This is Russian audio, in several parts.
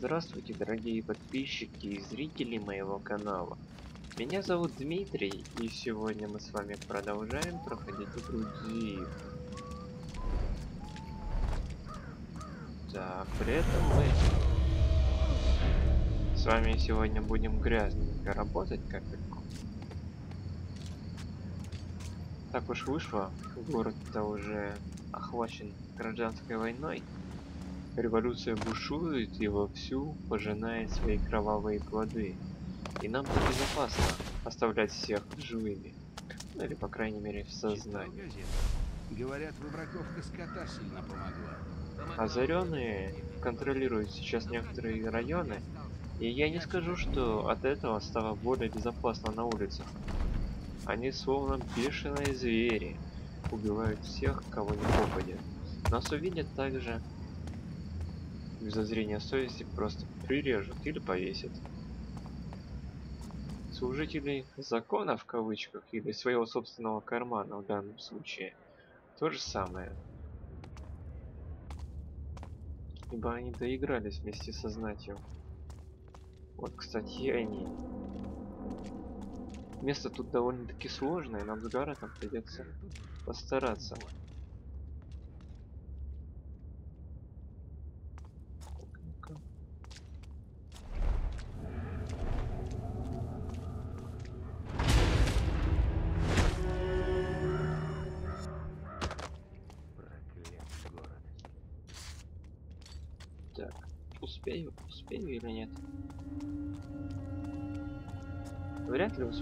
Здравствуйте, дорогие подписчики и зрители моего канала. Меня зовут Дмитрий, и сегодня мы с вами продолжаем проходить игру Дзип. Так, при этом мы с вами сегодня будем грязненько работать капельку. Так уж вышло, город-то уже охвачен гражданской войной. Революция бушует и вовсю пожинает свои кровавые плоды. И нам тут безопасно оставлять всех живыми. Ну или, по крайней мере, в сознании. Говорят, выбраковка скота сильно помогла. Озаренные контролируют сейчас некоторые районы, и я не скажу, что от этого стало более безопасно на улицах. Они словно бешеные звери, убивают всех, кого не попадет. Нас увидят также без зазрения совести просто прирежут или повесят. Служители закона в кавычках или своего собственного кармана в данном случае то же самое. Ибо они доигрались вместе со знатью. Вот, кстати, они. Место тут довольно-таки сложное, нам с Гарретом придется постараться.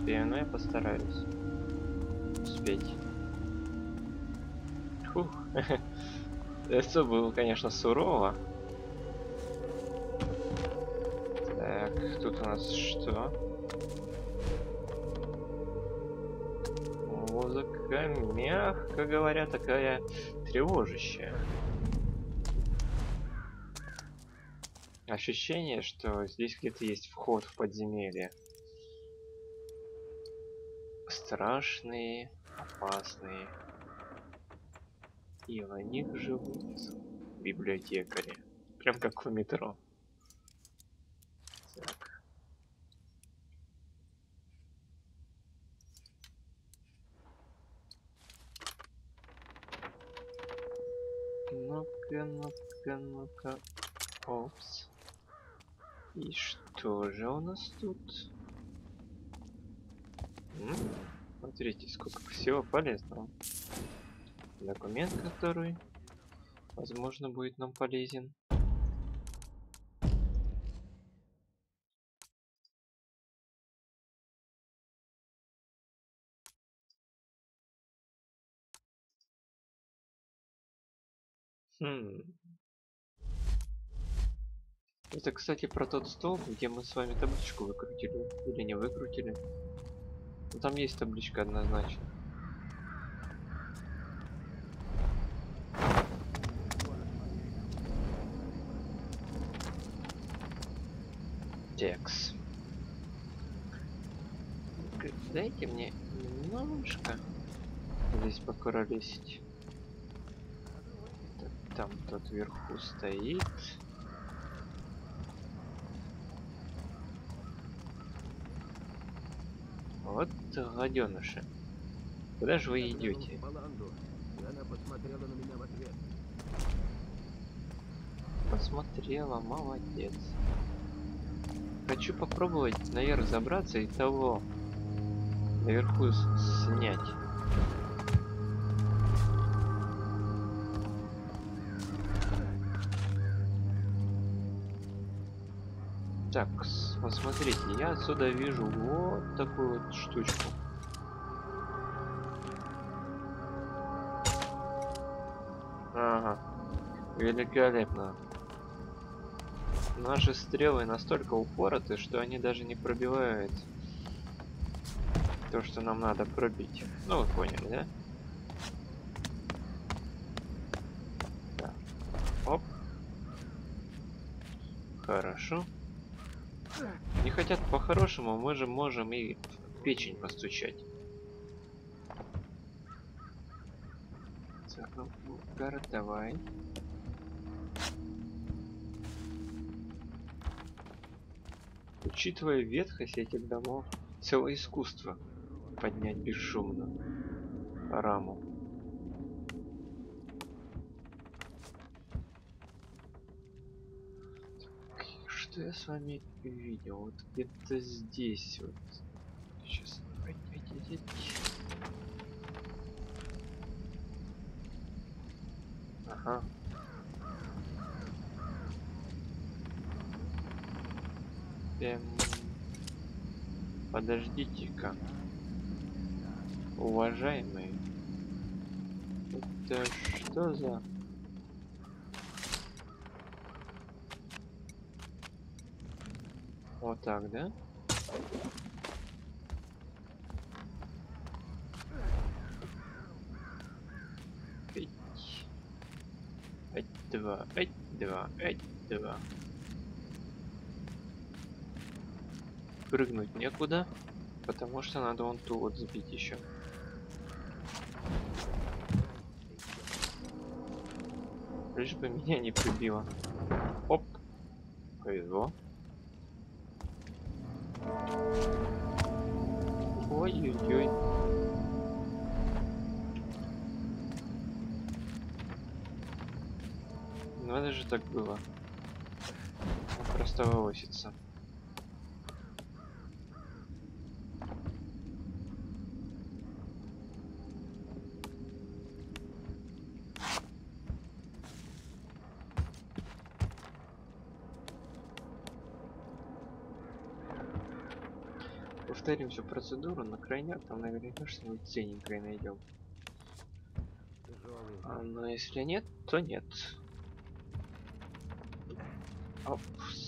Успею, но я постараюсь успеть. Фух. Это было, конечно, сурово. Так, тут у нас что? Музыка, мягко говоря, такая тревожащая. Ощущение, что здесь где-то есть вход в подземелье. Страшные, опасные. И на них живут библиотекари. Прям как в метро. Так. Ну-ка, ну-ка, ну-ка. Опс. И что же у нас тут? -м, смотрите, сколько всего полезного. Документ, который, возможно, будет нам полезен. Хм. Это, кстати, про тот стол, где мы с вами табличку выкрутили. Или не выкрутили. Ну, там есть табличка однозначно. Текс. Дайте мне немножко здесь покуролесить. Там тот вверху стоит. Вот гаденыши. Куда же вы идете? Посмотрела, молодец. Хочу попробовать наверх забраться и того наверху снять. Так, посмотрите, я отсюда вижу вот такую вот штучку. Ага, великолепно. Наши стрелы настолько упороты, что они даже не пробивают то, что нам надо пробить. Ну, вы поняли, да? Да. Оп. Хорошо. Хотят по-хорошему, мы же можем и в печень постучать. Так, ну, Гаррет, давай. Учитывая ветхость этих домов, целое искусство поднять бесшумно раму. Что я с вами видел? Вот где-то здесь вот. Сейчас. Ага. Эм... Подождите-ка. Уважаемые. Это что за... Вот так, да? Эй, два, эй, два, эй, два. Прыгнуть некуда, потому что надо вон ту вот сбить еще. Лишь бы меня не прибило. Оп. Повезло. Надо же так было. Он просто волосится. Повторим всю процедуру на крайняк, там наверняка что-нибудь ценненькое найдем. А, но если нет, то нет. Опс.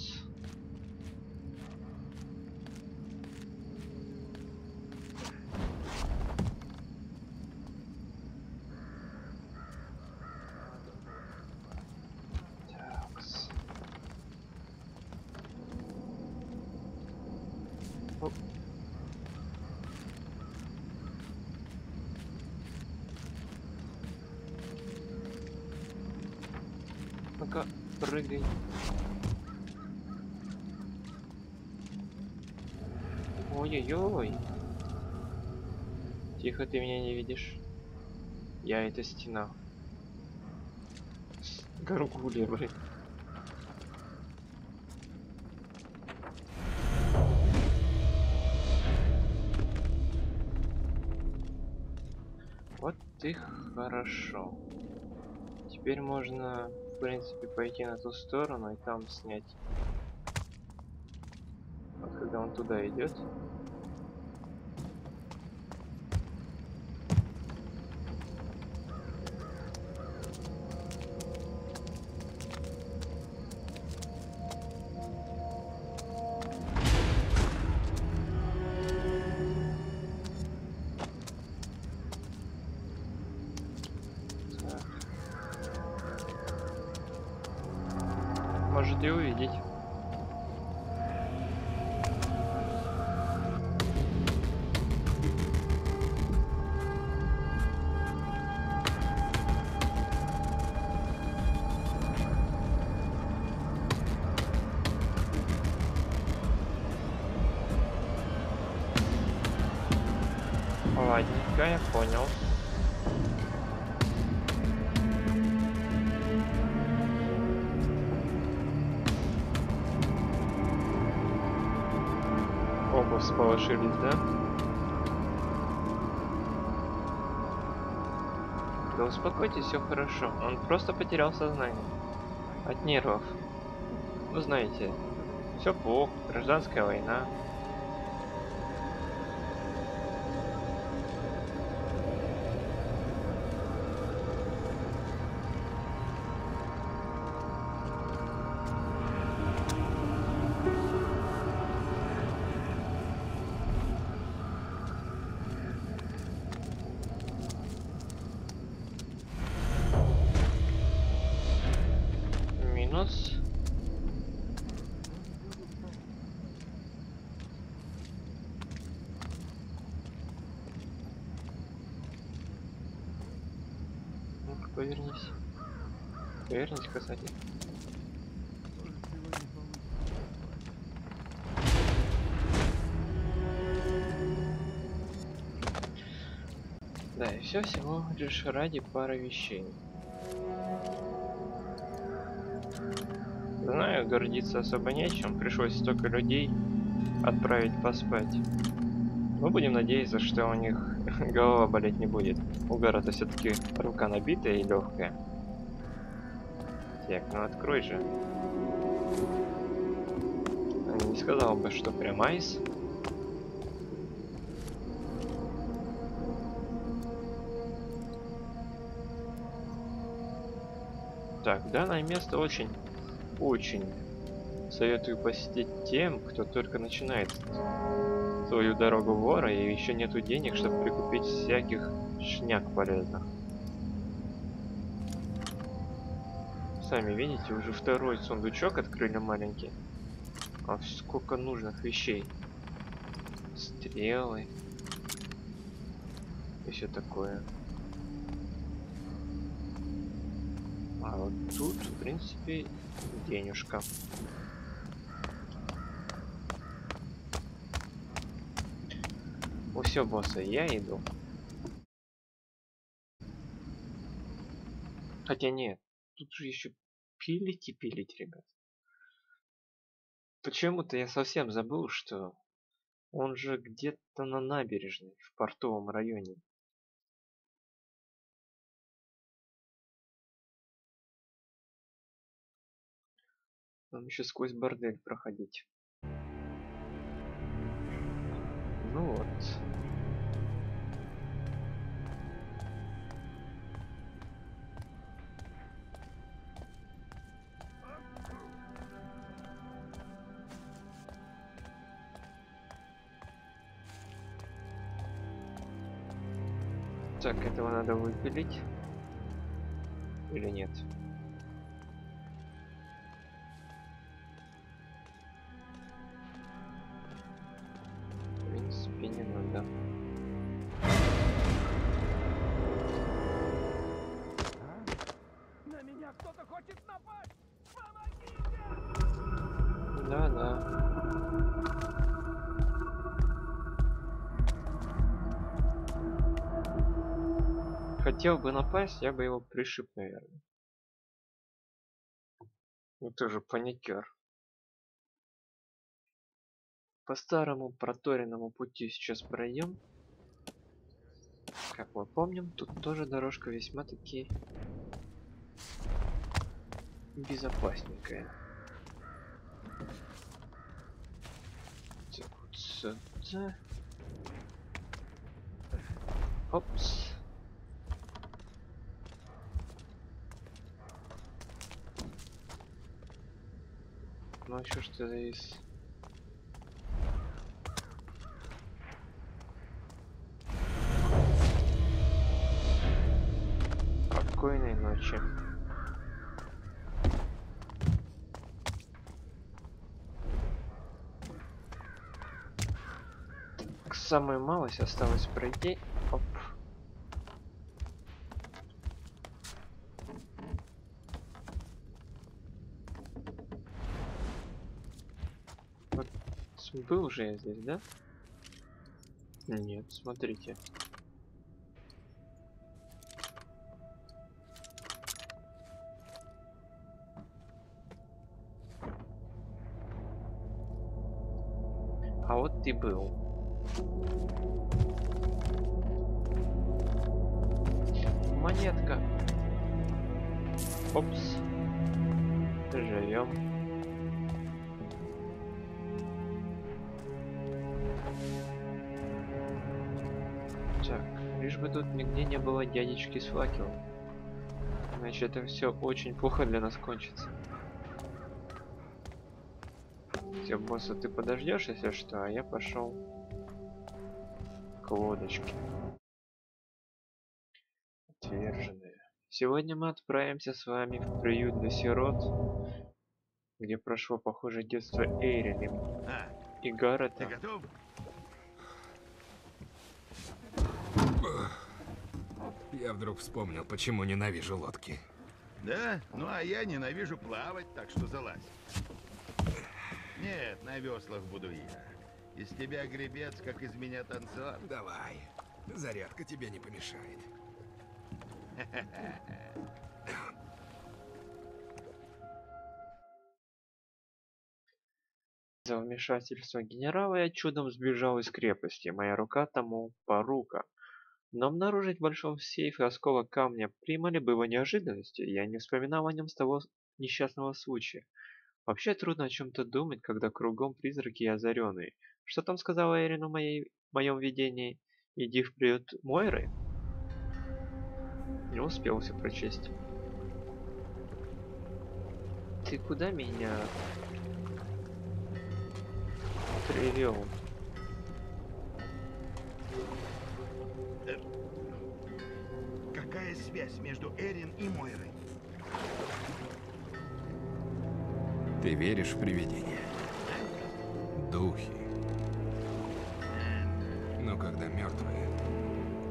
Ну-ка, прыгай. Ой-ой-ой. Тихо, ты меня не видишь. Я это стена. Горгулья, блин. Вот и хорошо. Теперь можно, в принципе, пойти на ту сторону и там снять. Вот когда он туда идет. Увидеть. Ладненько, я понял. Да? Да успокойтесь, все хорошо. Он просто потерял сознание. От нервов. Вы знаете, все плохо, гражданская война. повернись. Повернись, красавец. Да, и все всего лишь ради пары вещей. Знаю, гордиться особо нечем, пришлось столько людей отправить поспать. Мы будем надеяться, что у них голова болеть не будет. У Гаррета все-таки рука набитая и легкая. Так, ну открой же. Не сказал бы, что прям айс. Так, данное место очень, очень советую посетить тем, кто только начинает свою дорогу вора и еще нету денег, чтобы прикупить всяких шняк полезных. Сами видите, уже второй сундучок открыли маленький. А сколько нужных вещей. Стрелы. И все такое. А вот тут, в принципе, денежка. Все, боссы, я иду. Хотя нет, тут же еще пилить и пилить, ребят. Почему-то я совсем забыл, что он же где-то на набережной, в портовом районе. Нам еще сквозь бордель проходить. Ну вот. Надо выпилить. Или нет? Хотел бы напасть, я бы его пришиб, наверное. Ну ты же паникер. По старому проторенному пути сейчас пройдем. Как мы помним, тут тоже дорожка весьма таки безопасненькая. Так, вот сюда. Опс. Ну ж ты завис? Спокойной ночи. Самая малость осталось пройти. Оп. Вот с- был уже я здесь, да? Нет, смотрите. А вот ты был. Монетка. Опс. Живем. Бы тут нигде не было дядечки с факелом. Иначе это все очень плохо для нас кончится. Все, босса, ты подождешь, если что, а я пошел к лодочке. Отверженные. Сегодня мы отправимся с вами в приют для сирот, где прошло, похоже, детство Эйрили А, и ты Гаррета. готов? Я вдруг вспомнил, почему ненавижу лодки. Да? Ну а я ненавижу плавать, так что залазь. Нет, на веслах буду я. Из тебя гребец, как из меня танцор. Давай. Зарядка тебе не помешает. За вмешательство генерала я чудом сбежал из крепости, моя рука тому порука. Но обнаружить в большом сейфе осколок камня прима ли было неожиданностью, я не вспоминал о нем с того несчастного случая. Вообще трудно о чем-то думать, когда кругом призраки и озаренные. Что там сказала Эрин в моей, моем видении? Иди в приют Мойры? Не успел все прочесть. Ты куда меня привел? Связь между Эрин и Мойрой? Ты веришь в привидения? Духи. Но когда мертвые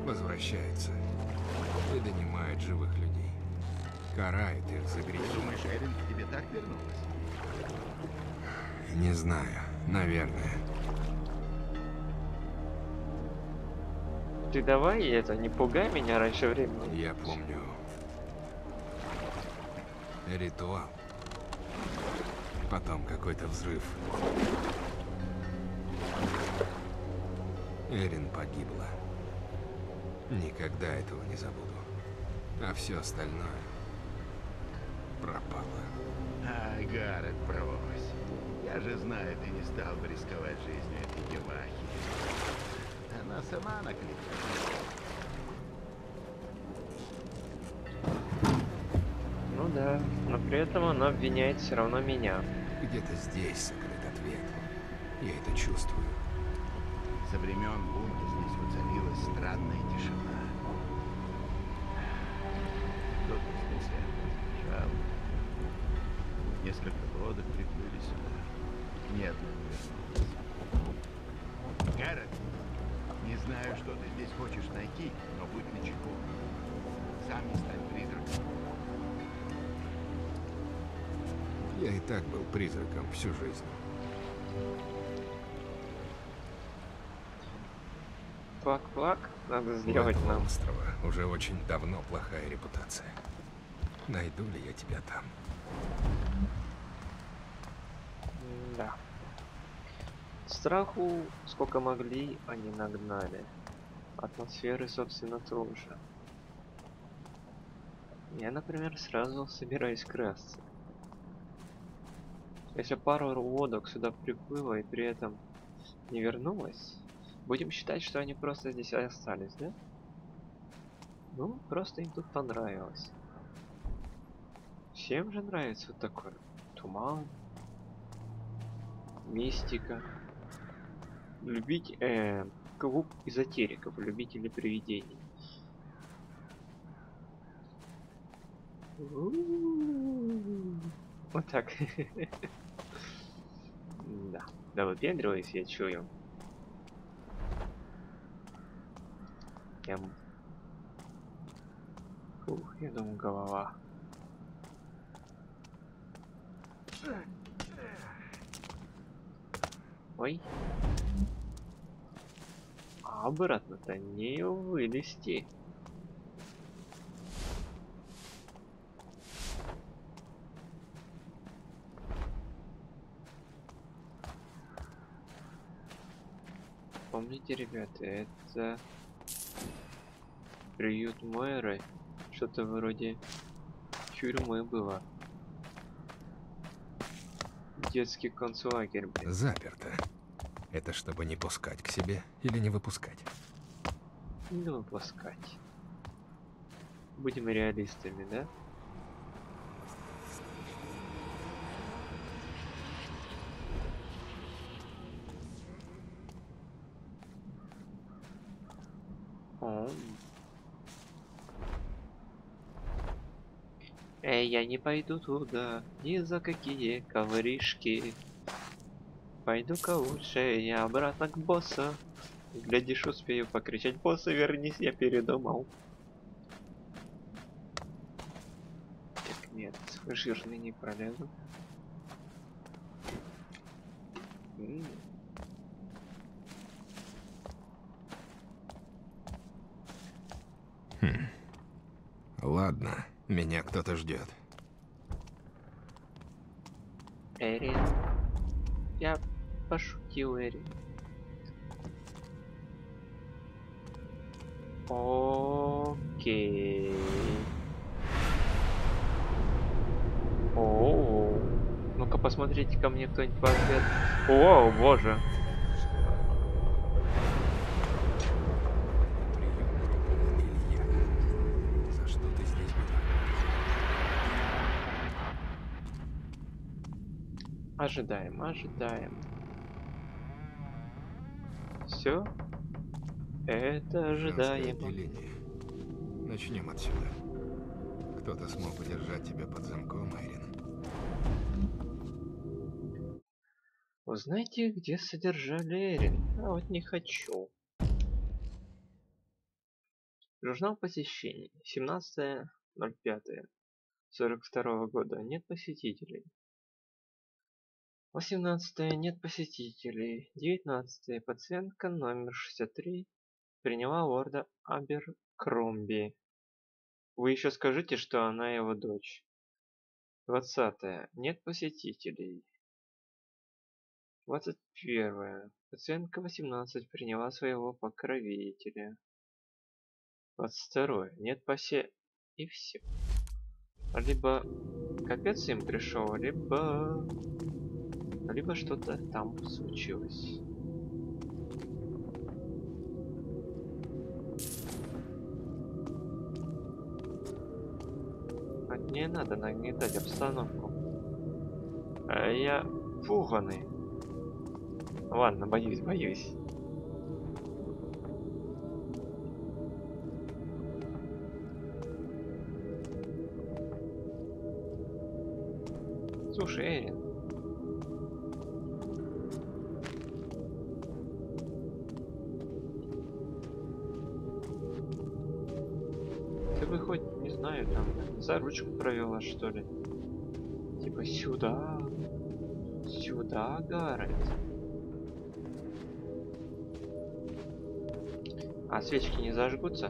возвращаются и донимают живых людей, карают их за грехи. думаешь, Эрин к тебе так вернулась? Не знаю, наверное. Ты давай это, не пугай меня раньше времени. Я помню ритуал. Потом какой-то взрыв. Эрин погибла. Никогда этого не забуду. А все остальное пропало. Ай, Гаррет, брось. Я же знаю, ты не стал бы рисковать жизнью этой девахи. Она сама накликала. Ну да, но при этом она обвиняет все равно меня. Где-то здесь сокрыт ответ. Я это чувствую. Со времен бунта здесь воцарилась странная тишина. Кто-то в смысле жал. Несколько лодок приплыли сюда. Одна не. Гаррет, не знаю, что ты здесь хочешь найти, но будь начеку. Сам не стань призраком. Я и так был призраком всю жизнь. Плак-плак, надо У сделать этого нам. острова уже очень давно плохая репутация. Найду ли я тебя там? Да. Страху, сколько могли, они нагнали. Атмосферы, собственно, тоже. Я, например, сразу собираюсь красться. Если пару лодок сюда приплыло и при этом не вернулась, будем считать, что они просто здесь остались, да? Ну, просто им тут понравилось. Всем же нравится вот такой туман, мистика. Любить э, клуб эзотериков, любителей привидений. Вот так. Да, да выпендриваюсь, я чую. Прям... Фух, я думаю, голова. Ой. А обратно-то не вылезти. Помните, ребята, это приют Мойры. Что-то вроде тюрьмы было. Детский концлагерь, блин. Заперто. Это чтобы не пускать к себе или не выпускать? Не выпускать. Будем реалистами, да? Эй, я не пойду туда, ни за какие ковришки. Пойду-ка лучше я обратно к боссу. Глядишь, успею покричать, босса, вернись, я передумал. Так, нет, жирный не пролезу. М. Ладно, меня кто-то ждет. Эрин. Я пошутил, Эрин. Окей. О, ну-ка посмотрите ко мне кто-нибудь в ответ. О, боже. Ожидаем, ожидаем. Все? Это ожидаемо. Начнем отсюда. Кто-то смог удержать тебя под замком, Айрин. Узнайте, где содержали Эрин. А вот не хочу. Журнал посещений. 17.05.42 года. Нет посетителей. 18 нет посетителей. 19 пациентка номер 63 приняла лорда Аберкромби. Вы еще скажите, что она его дочь. 20 нет посетителей. 21 пациентка 18 приняла своего покровителя. 22 нет посе... И все. Либо капец им пришел, либо... Либо что-то там случилось. Не надо нагнетать обстановку. А я пуганый. Ладно, боюсь, боюсь. Слушай, Эрин. За ручку провела, что ли? Типа сюда. Сюда, Гаррет. А свечки не зажгутся?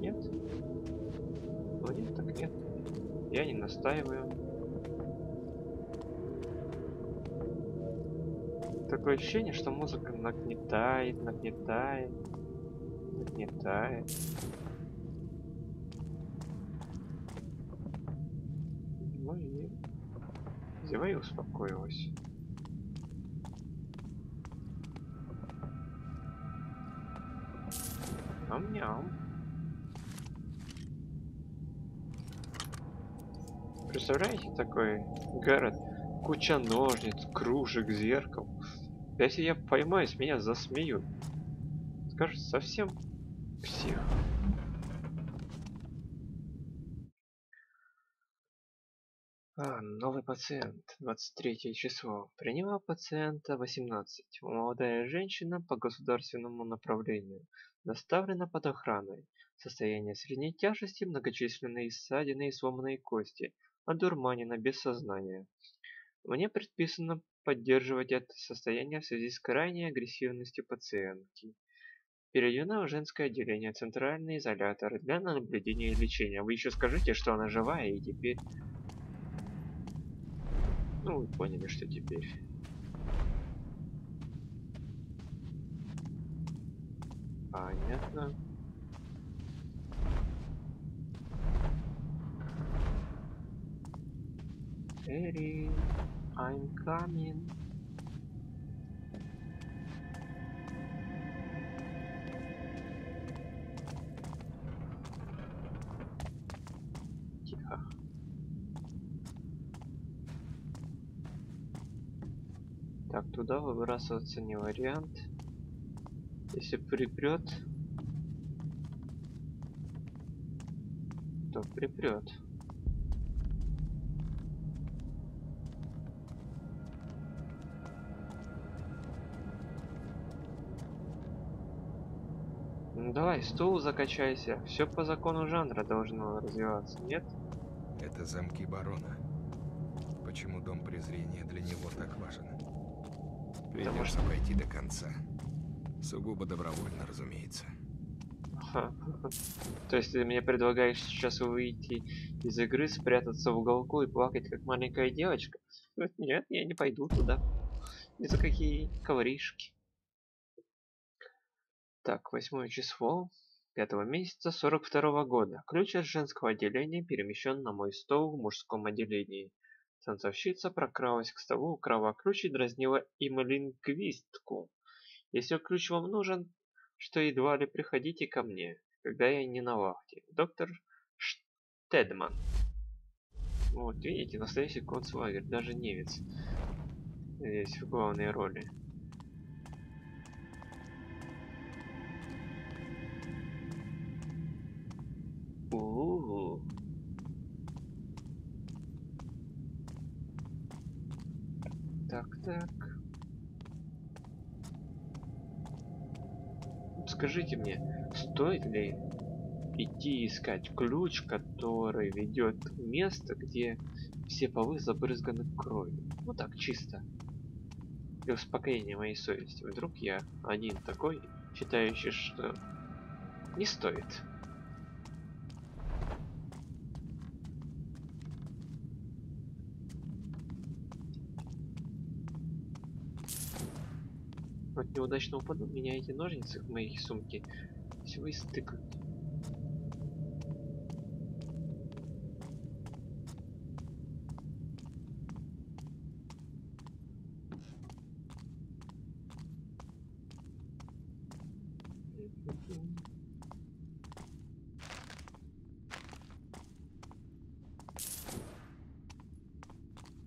Нет? Ну нет, так нет. Я не настаиваю. Такое ощущение, что музыка нагнетает, нагнетает, нагнетает. Ну и... Взяла успокоилась. Ам-ням. Представляете такой город? Куча ножниц, кружек, зеркал. Если я поймаюсь, меня засмеют. Скажут, совсем псих. А, новый пациент, 23 число. Приняла пациента 18. Молодая женщина по государственному направлению. Доставлена под охраной. Состояние средней тяжести, многочисленные ссадины и сломанные кости. Одурманена без сознания. Мне предписано поддерживать это состояние в связи с крайней агрессивностью пациентки. Переведена в женское отделение, центральный изолятор для наблюдения и лечения. Вы еще скажите, что она живая и теперь... Ну, вы поняли, что теперь. Понятно. Эри, I'm coming. Туда выбрасываться не вариант. Если припрет, то припрет. Ну давай, стул закачайся. Все по закону жанра должно развиваться, нет? Это замки барона. Почему дом презрения для него так важен? Придется что- пойти до конца. Сугубо добровольно, разумеется. Ха. То есть ты мне предлагаешь сейчас выйти из игры, спрятаться в уголку и плакать, как маленькая девочка? Нет, я не пойду туда. Ни за какие ковришки. Так, восьмое число пятого месяца сорок второго года. Ключ от женского отделения перемещен на мой стол в мужском отделении. Танцовщица прокралась к столу, украла ключ и дразнила им лингвистку. Если ключ вам нужен, что едва ли приходите ко мне, когда я не на вахте. Доктор Штедман. Вот, видите, настоящий концлагерь, даже немец здесь в главной роли. Скажите мне, стоит ли идти искать ключ, который ведет в место, где все полы забрызганы кровью? Ну так, чисто. Для успокоения моей совести. Вдруг я один такой, считающий, что не стоит. Неудачно упаду, меня эти ножницы в моей сумке всего истыкают.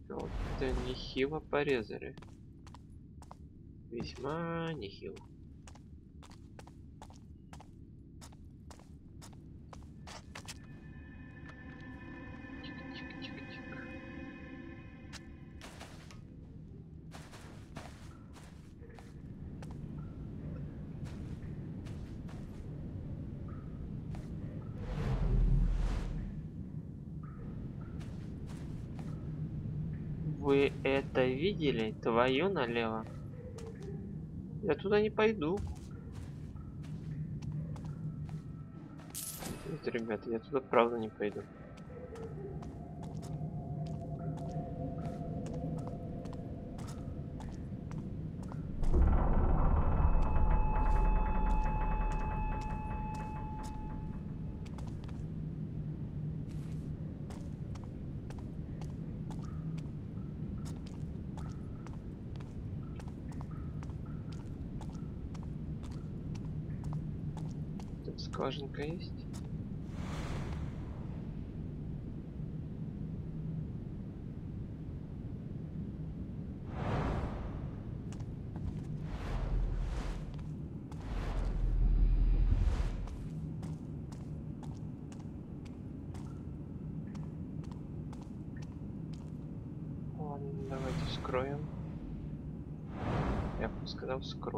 Вот это нехило порезали. Весьма. Тик-тик-тик-тик. Вы это видели? Твою налево. Я туда не пойду. Нет, ребята, я туда правда не пойду. Тут скважинка есть? Ладно, давайте вскроем. Я бы сказал, вскроем.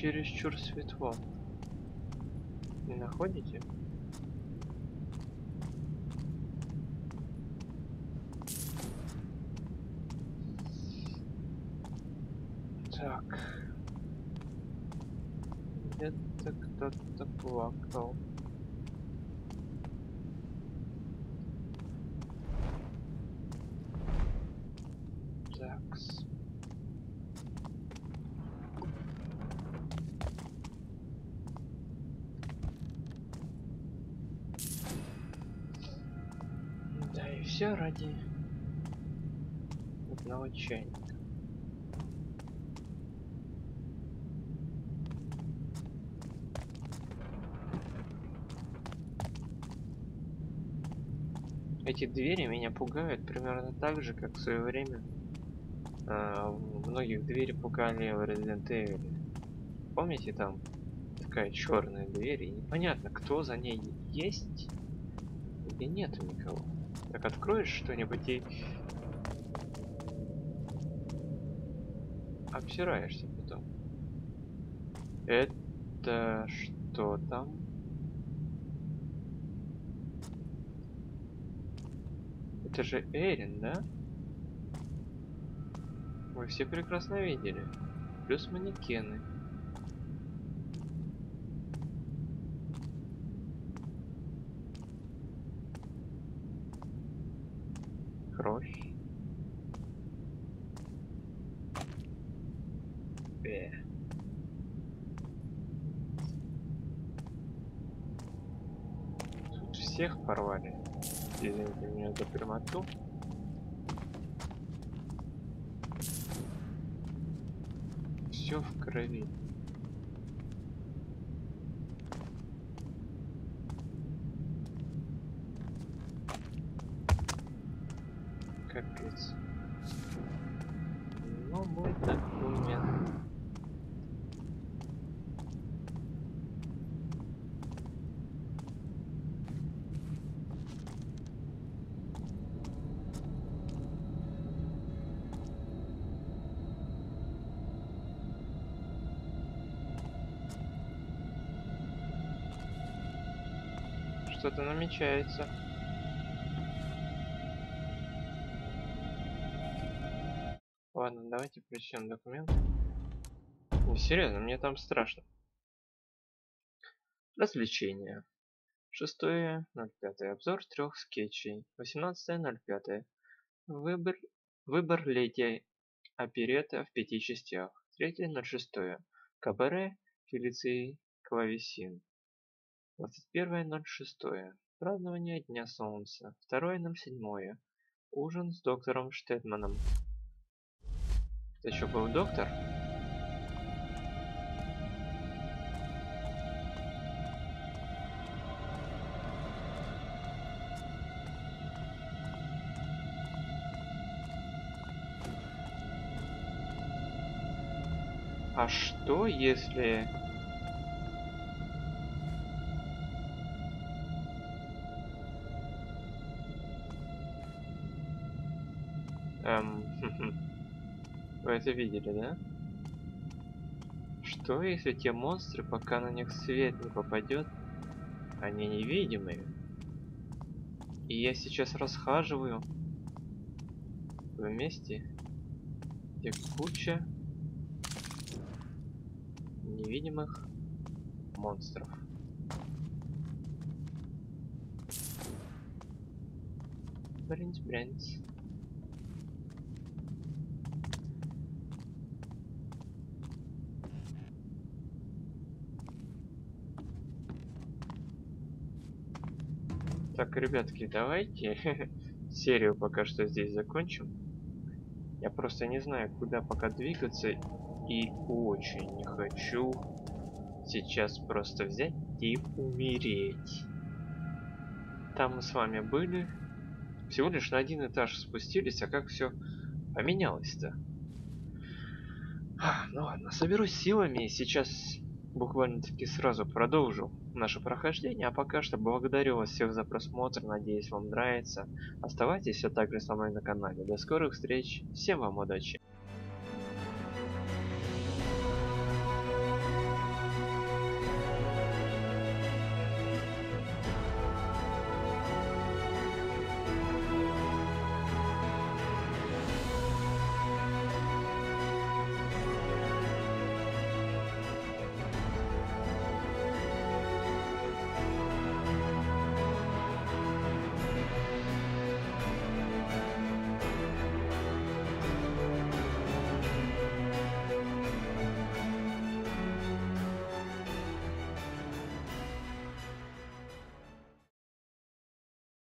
Чересчур светло. Не находите? Так. Где-то кто-то плакал. Ради одного чайника. Эти двери меня пугают примерно так же, как в свое время а, многих двери пугали в Resident Evil. Помните там такая черная дверь и непонятно, кто за ней есть или нету никого. Так откроешь что-нибудь и обсираешься потом. Это что там? Это же Эрин, да? Вы все прекрасно видели. Плюс манекены. Кровь. Э. Тут всех порвали. За прямоту. Все в крови. Что-то намечается. Ладно, давайте прочтем документ. Не, серьезно, мне там страшно. Развлечения. 6.05. Обзор трех скетчей. 18.05. Выбор, выбор леди оперета в пяти частях. 3.06. Кабаре, Фелиций, Клавесин. 21.06. Празднование Дня Солнца. 2.07. Ужин с доктором Штедманом. Это еще был доктор? А что если... это видели, да? Что если те монстры, пока на них свет не попадет, они невидимые? И я сейчас расхаживаю в месте, где куча невидимых монстров. Бринц, Так, ребятки, давайте серию пока что здесь закончим. Я просто не знаю, куда пока двигаться. И очень не хочу сейчас просто взять и умереть. Там мы с вами были. Всего лишь на один этаж спустились, а как все поменялось-то? Ну ладно, соберусь силами и сейчас буквально-таки сразу продолжу наше прохождение. А пока что благодарю вас всех за просмотр, надеюсь вам нравится. Оставайтесь все так же со мной на канале. До скорых встреч, всем вам удачи!